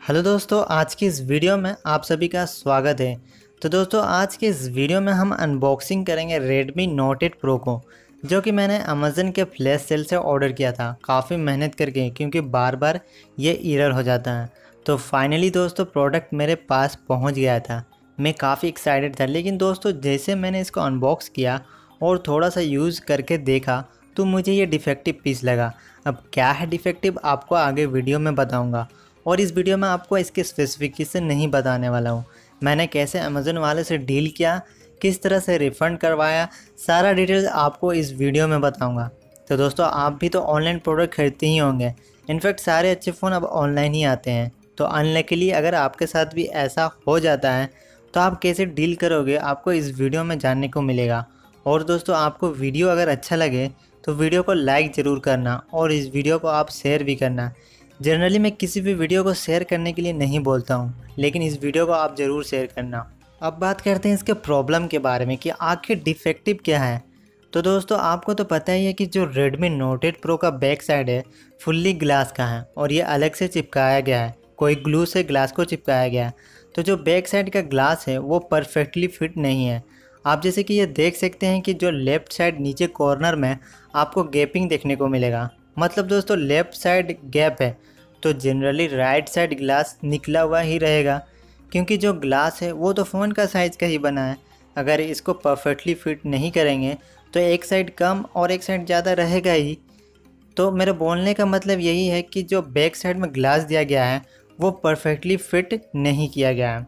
Hello दोस्तों, आज की इस वीडियो में आप सभी का स्वागत है। तो दोस्तों, आज के इस वीडियो में हम अनबॉक्सिंग करेंगे Redmi Note 8 Pro को, जो कि मैंने अमेज़न के फ्लैश सेल से ऑर्डर किया था। काफ़ी मेहनत करके, क्योंकि बार बार ये इरर हो जाता है। तो फाइनली दोस्तों प्रोडक्ट मेरे पास पहुँच गया था। मैं काफ़ी एक्साइटेड था, लेकिन दोस्तों, जैसे मैंने इसको अनबॉक्स किया और थोड़ा सा यूज़ करके देखा तो मुझे ये डिफेक्टिव पीस लगा। अब क्या है डिफेक्टिव आपको आगे वीडियो में बताऊँगा। और इस वीडियो में आपको इसके स्पेसिफिकेशन नहीं बताने वाला हूँ। मैंने कैसे अमेज़ोन वाले से डील किया, किस तरह से रिफ़ंड करवाया, सारा डिटेल्स आपको इस वीडियो में बताऊँगा। तो दोस्तों, आप भी तो ऑनलाइन प्रोडक्ट खरीदते ही होंगे। इनफैक्ट सारे अच्छे फ़ोन अब ऑनलाइन ही आते हैं। तो अनलकीली अगर आपके साथ भी ऐसा हो जाता है तो आप कैसे डील करोगे, आपको इस वीडियो में जानने को मिलेगा। और दोस्तों, आपको वीडियो अगर अच्छा लगे तो वीडियो को लाइक ज़रूर करना और इस वीडियो को आप शेयर भी करना। जनरली मैं किसी भी वीडियो को शेयर करने के लिए नहीं बोलता हूँ, लेकिन इस वीडियो को आप ज़रूर शेयर करना। अब बात करते हैं इसके प्रॉब्लम के बारे में कि आखिर डिफेक्टिव क्या है। तो दोस्तों, आपको तो पता ही है कि जो Redmi Note 8 Pro का बैक साइड है फुल्ली ग्लास का है और ये अलग से चिपकाया गया है। कोई ग्लू से ग्लास को चिपकाया गया है। तो जो बैक साइड का ग्लास है, वो परफेक्टली फिट नहीं है। आप जैसे कि ये देख सकते हैं कि जो लेफ़्ट साइड नीचे कॉर्नर में आपको गैपिंग देखने को मिलेगा। मतलब दोस्तों लेफ़्ट साइड गैप है। तो जनरली राइट साइड ग्लास निकला हुआ ही रहेगा, क्योंकि जो ग्लास है, वो तो फ़ोन का साइज़ का ही बना है। अगर इसको परफेक्टली फिट नहीं करेंगे तो एक साइड कम और एक साइड ज़्यादा रहेगा ही। तो मेरे बोलने का मतलब यही है कि जो बैक साइड में ग्लास दिया गया है, वो परफेक्टली फिट नहीं किया गया है।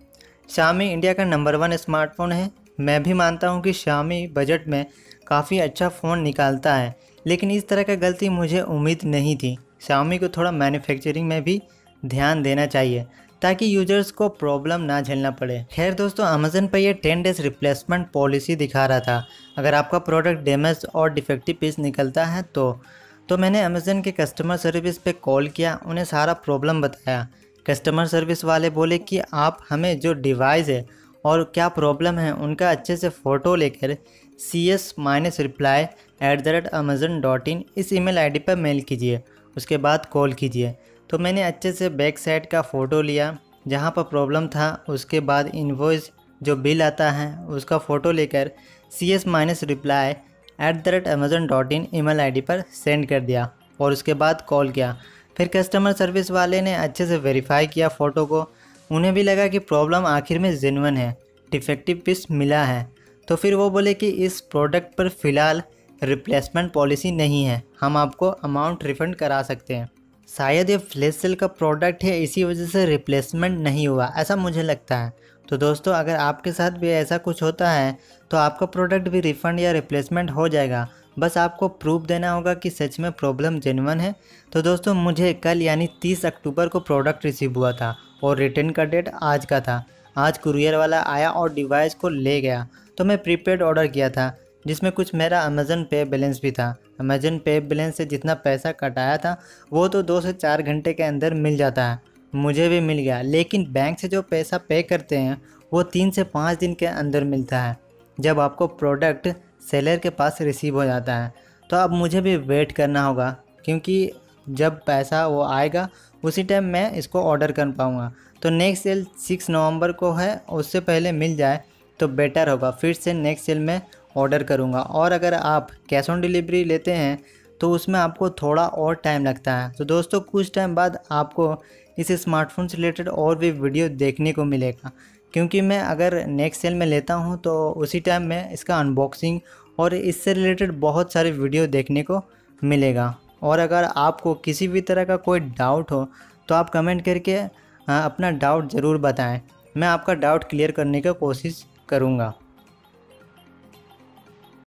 शामी इंडिया का नंबर वन स्मार्टफ़ोन है। मैं भी मानता हूँ कि शामी बजट में काफ़ी अच्छा फ़ोन निकालता है, लेकिन इस तरह का गलती मुझे उम्मीद नहीं थी। शामी को थोड़ा मैन्युफैक्चरिंग में भी ध्यान देना चाहिए, ताकि यूज़र्स को प्रॉब्लम ना झेलना पड़े। खैर दोस्तों अमेजन पर यह टेन डेज़ रिप्लेसमेंट पॉलिसी दिखा रहा था। अगर आपका प्रोडक्ट डैमेज और डिफेक्टिव पीस निकलता है तो तो मैंने अमेज़न के कस्टमर सर्विस पे कॉल किया, उन्हें सारा प्रॉब्लम बताया। कस्टमर सर्विस वाले बोले कि, आप हमें जो डिवाइस है और क्या प्रॉब्लम है, उनका अच्छे से फ़ोटो लेकर C S minus reply at the rate Amazon dot in इस ईमेल आईडी पर मेल कीजिए। उसके बाद कॉल कीजिए। तो मैंने अच्छे से बैक साइड का फ़ोटो लिया, जहाँ पर प्रॉब्लम था, उसके बाद इन्वॉइस जो बिल आता है, उसका फ़ोटो लेकर C S minus reply at the rate Amazon dot in email पर सेंड कर दिया और उसके बाद कॉल किया। फिर कस्टमर सर्विस वाले ने अच्छे से वेरीफाई किया फ़ोटो को। उन्हें भी लगा कि प्रॉब्लम आखिर में जेनवन है डिफेक्टिव पीस मिला है। तो फिर वो बोले कि इस प्रोडक्ट पर फ़िलहाल रिप्लेसमेंट पॉलिसी नहीं है। हम आपको अमाउंट रिफ़ंड करा सकते हैं। शायद ये फ्लैश सेल का प्रोडक्ट है, इसी वजह से रिप्लेसमेंट नहीं हुआ, ऐसा मुझे लगता है। तो दोस्तों, अगर आपके साथ भी ऐसा कुछ होता है तो आपका प्रोडक्ट भी रिफ़ंड या रिप्लेसमेंट हो जाएगा। बस आपको प्रूफ देना होगा कि सच में प्रॉब्लम जेनवन है। तो दोस्तों, मुझे कल यानी 30 अक्टूबर को प्रोडक्ट रिसीव हुआ था और रिटर्न का डेट आज का था। आज कुरियर वाला आया और डिवाइस को ले गया। तो मैं प्रीपेड ऑर्डर किया था। जिसमें कुछ मेरा अमेज़न पे बैलेंस भी था। अमेज़न पे बैलेंस से जितना पैसा कटाया था, वो तो दो से चार घंटे के अंदर मिल जाता है। मुझे भी मिल गया, लेकिन बैंक से जो पैसा पे करते हैं, वो तीन से पाँच दिन के अंदर मिलता है। जब आपको प्रोडक्ट सेलर के पास रिसीव हो जाता है तो अब मुझे भी वेट करना होगा, क्योंकि जब पैसा वो आएगा, उसी टाइम मैं इसको ऑर्डर कर पाऊँगा। तो नेक्स्ट सेल सिक्स नवंबर को है, उससे पहले मिल जाए तो बेटर होगा। फिर से नेक्स्ट सेल में ऑर्डर करूँगा। और अगर आप कैश ऑन डिलीवरी लेते हैं तो उसमें आपको थोड़ा और टाइम लगता है। तो दोस्तों, कुछ टाइम बाद आपको इस स्मार्टफ़ोन से रिलेटेड और भी वीडियो देखने को मिलेगा। क्योंकि मैं अगर नेक्स्ट सेल में लेता हूँ तो उसी टाइम में इसका अनबॉक्सिंग और इससे रिलेटेड बहुत सारे वीडियो देखने को मिलेगा। और अगर आपको किसी भी तरह का कोई डाउट हो तो आप कमेंट करके अपना डाउट ज़रूर बताएँ। मैं आपका डाउट क्लियर करने का कोशिश करूँगा।